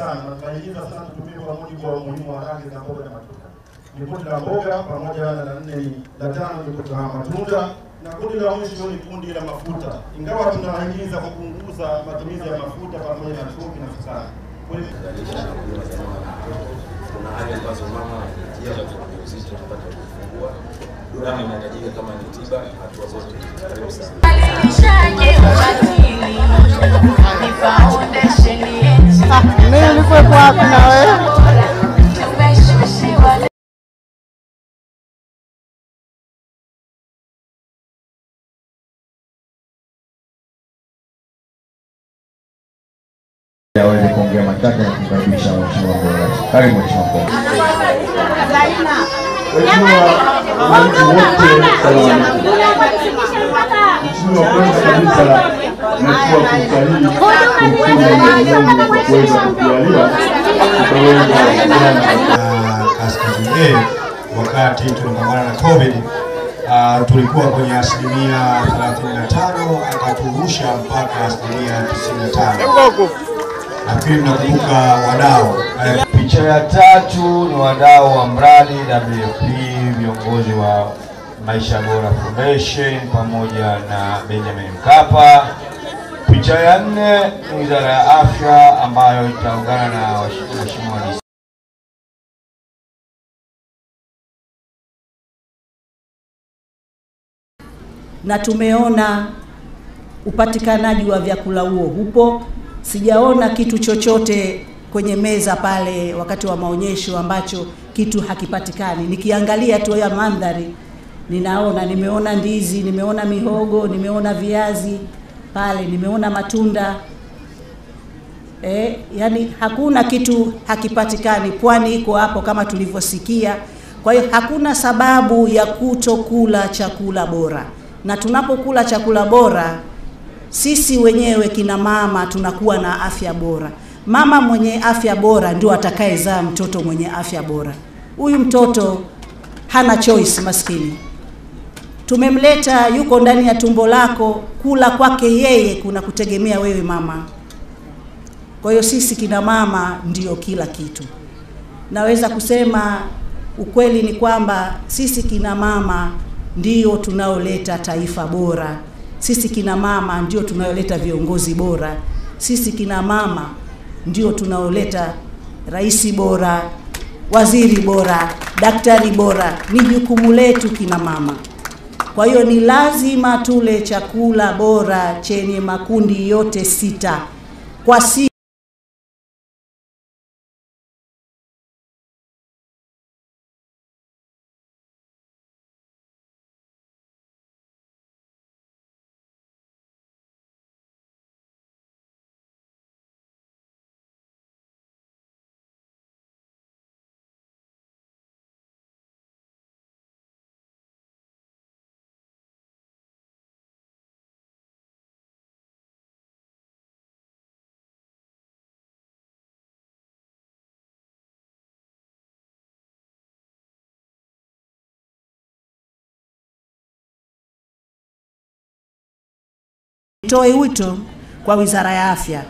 sana na tunahimiza sana tutumie kwa mujibu wa umuhimu wa rangi za mboga na matunda. Ni kundi la mboga pamoja na la nne ni la tano ni kundi la matunda na kundi la mwisho ni kundi la mafuta, ingawa tunahimiza kupunguza matumizi ya mafuta pamoja na chumvi na sukari. Kuna hali ambazo mama anapitia wakati wa kujifungua. Damu inahitajika kama ni tiba, hatua zote. Karibu sana. Nilikuwepo wapi na aweze kuongea machache na kumkaribisha mheshimiwa rasmi. Karibu mheshimiwa mkuu. Mheshimiwa, kwanza kabisa Kaskazini A wakati tunapambana na COVID uh, tulikuwa kwenye asilimia 35 akaturusha mpaka asilimia 95. Nafikiri mnakumbuka wadau Picha ya tatu ni wadau wa mradi WFP, viongozi wa Maisha Bora Foundation pamoja na Benjamin Mkapa. Picha ya nne ni wizara ya afya ambayo itaungana na mheshimiwa na tumeona upatikanaji wa vyakula huo hupo. Sijaona kitu chochote kwenye meza pale wakati wa maonyesho ambacho kitu hakipatikani. Nikiangalia tu ya mandhari, ninaona nimeona ndizi, nimeona mihogo, nimeona viazi pale, nimeona matunda eh, yani hakuna kitu hakipatikani. Pwani iko hapo kama tulivyosikia. Kwa hiyo hakuna sababu ya kutokula chakula bora, na tunapokula chakula bora sisi wenyewe kina mama tunakuwa na afya bora. Mama mwenye afya bora ndio atakayezaa mtoto mwenye afya bora. Huyu mtoto hana choice, maskini tumemleta, yuko ndani ya tumbo lako, kula kwake yeye kuna kutegemea wewe mama. Kwa hiyo sisi kina mama ndio kila kitu. Naweza kusema ukweli ni kwamba sisi kina mama ndio tunaoleta taifa bora. Sisi kina mama ndio tunaoleta viongozi bora. Sisi kina mama ndio tunaoleta rais bora, waziri bora, daktari bora. Ni jukumu letu kina mama. Kwa hiyo ni lazima tule chakula bora chenye makundi yote sita. Kwa si Nitoe wito kwa Wizara ya Afya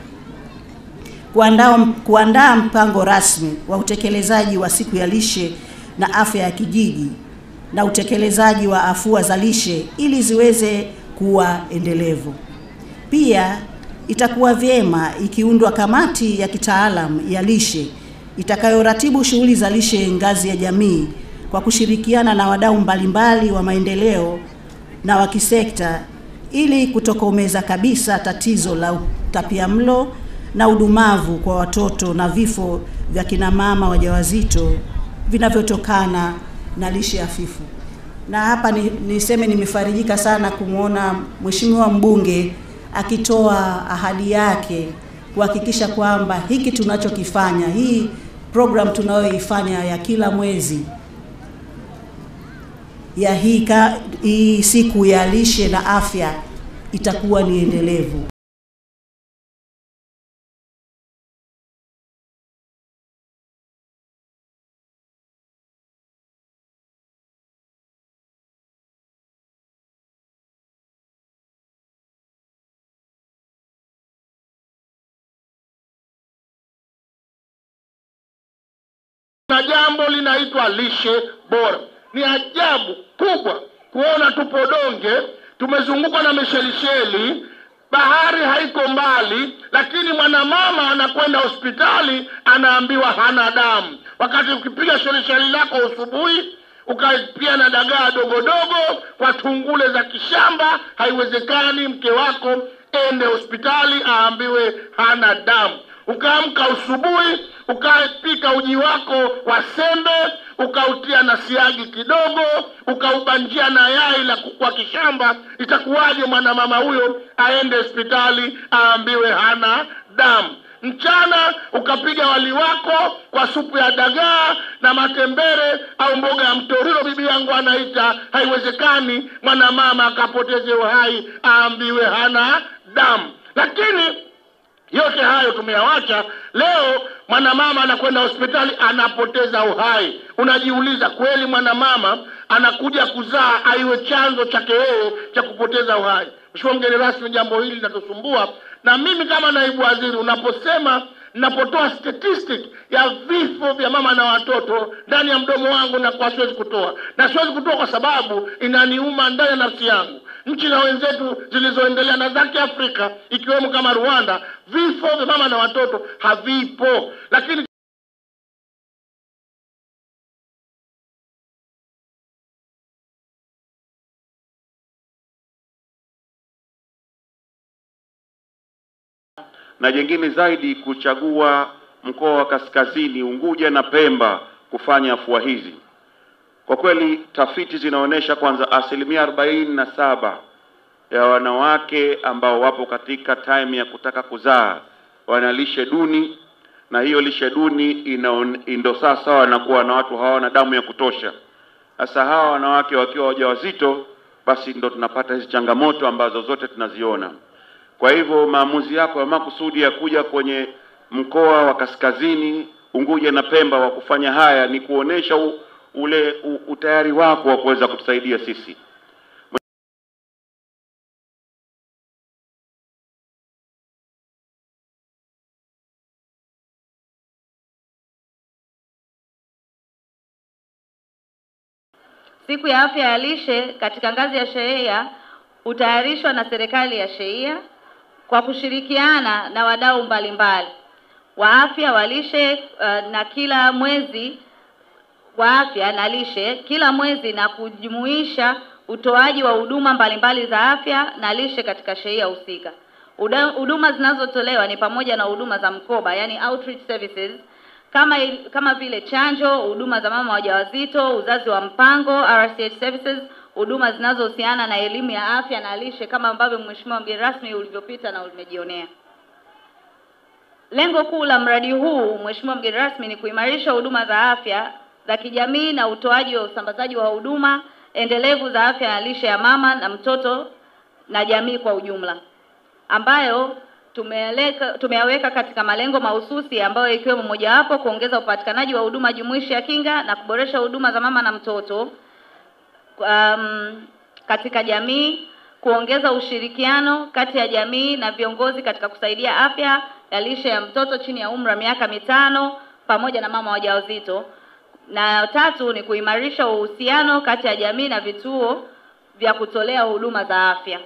kuandaa kuandaa mpango rasmi wa utekelezaji wa siku ya lishe na afya ya kijiji na utekelezaji wa afua za lishe ili ziweze kuwa endelevu. Pia itakuwa vyema ikiundwa kamati ya kitaalam ya lishe itakayoratibu shughuli za lishe ngazi ya jamii kwa kushirikiana na wadau mbalimbali wa maendeleo na wa kisekta ili kutokomeza kabisa tatizo la utapiamlo na udumavu kwa watoto na vifo vya kina mama wajawazito vinavyotokana na lishe hafifu. Na hapa ni, niseme nimefarijika sana kumwona Mheshimiwa mbunge akitoa ahadi yake kuhakikisha kwamba hiki tunachokifanya, hii program tunayoifanya ya kila mwezi ya hii, ka, hii siku ya lishe na afya itakuwa ni endelevu. na jambo linaitwa lishe bora. Ni ajabu kubwa kuona tupo Donge, tumezungukwa na mishelisheli, bahari haiko mbali, lakini mwanamama anakwenda hospitali anaambiwa hana damu, wakati ukipiga shelisheli lako asubuhi ukapia na dagaa dogodogo kwa tungule za kishamba, haiwezekani mke wako ende hospitali aambiwe hana damu. Ukaamka usubuhi ukapika uji wako wa sembe ukautia na siagi kidogo ukaubanjia na yai la kuku kishamba, itakuwaje mwanamama huyo aende hospitali aambiwe hana damu? Mchana ukapiga wali wako kwa supu ya dagaa na matembere au mboga ya mtoriro, bibi yangu anaita. Haiwezekani mwanamama akapoteze uhai aambiwe hana damu. Lakini yote hayo tumeyawacha. Leo mwanamama anakwenda hospitali anapoteza uhai. Unajiuliza, kweli mwanamama anakuja kuzaa aiwe chanzo chake yeye cha kupoteza uhai? Mheshimiwa mgeni rasmi, jambo hili linatusumbua, na mimi kama naibu waziri, unaposema napotoa statistic ya vifo vya mama na watoto ndani ya mdomo wangu, na kwa siwezi kutoa, na siwezi kutoa kwa sababu inaniuma ndani ya nafsi yangu. Nchi za wenzetu zilizoendelea na za Kiafrika ikiwemo kama Rwanda, vifo vya mama na watoto havipo, lakini na jengine zaidi kuchagua mkoa wa Kaskazini, Unguja na Pemba kufanya afua hizi. Kwa kweli tafiti zinaonyesha kwanza, asilimia arobaini na saba ya wanawake ambao wapo katika time ya kutaka kuzaa wana lishe duni, na hiyo lishe duni ndo sasa wanakuwa na watu hawana damu ya kutosha. Sasa hawa wanawake wakiwa wajawazito, basi ndo tunapata hizi changamoto ambazo zote tunaziona. Kwa hivyo maamuzi yako ya makusudi ya kuja kwenye mkoa wa Kaskazini, Unguja na Pemba wa kufanya haya ni kuonesha u, ule utayari wako wa kuweza kutusaidia sisi. Siku ya afya ya lishe katika ngazi ya shehia hutayarishwa na serikali ya shehia kwa kushirikiana na wadau mbalimbali wa afya wa lishe uh, na kila mwezi wa afya na lishe kila mwezi na kujumuisha utoaji wa huduma mbalimbali za afya na lishe katika shehia husika. Huduma zinazotolewa ni pamoja na huduma za mkoba, yani outreach services kama kama vile chanjo, huduma za mama wajawazito, uzazi wa mpango, RCH services, huduma zinazohusiana na elimu ya afya na lishe kama ambavyo Mheshimiwa mgeni rasmi ulivyopita na umejionea. Lengo kuu la mradi huu, Mheshimiwa mgeni rasmi, ni kuimarisha huduma za afya za kijamii na utoaji wa usambazaji wa huduma endelevu za afya na lishe ya mama na mtoto na jamii kwa ujumla ambayo tumeeleka tumeyaweka katika malengo mahususi ambayo ikiwemo mojawapo kuongeza upatikanaji wa huduma jumuishi ya kinga na kuboresha huduma za mama na mtoto um, katika jamii, kuongeza ushirikiano kati ya jamii na viongozi katika kusaidia afya ya lishe ya mtoto chini ya umri wa miaka mitano pamoja na mama wajawazito, na tatu ni kuimarisha uhusiano kati ya jamii na vituo vya kutolea huduma za afya.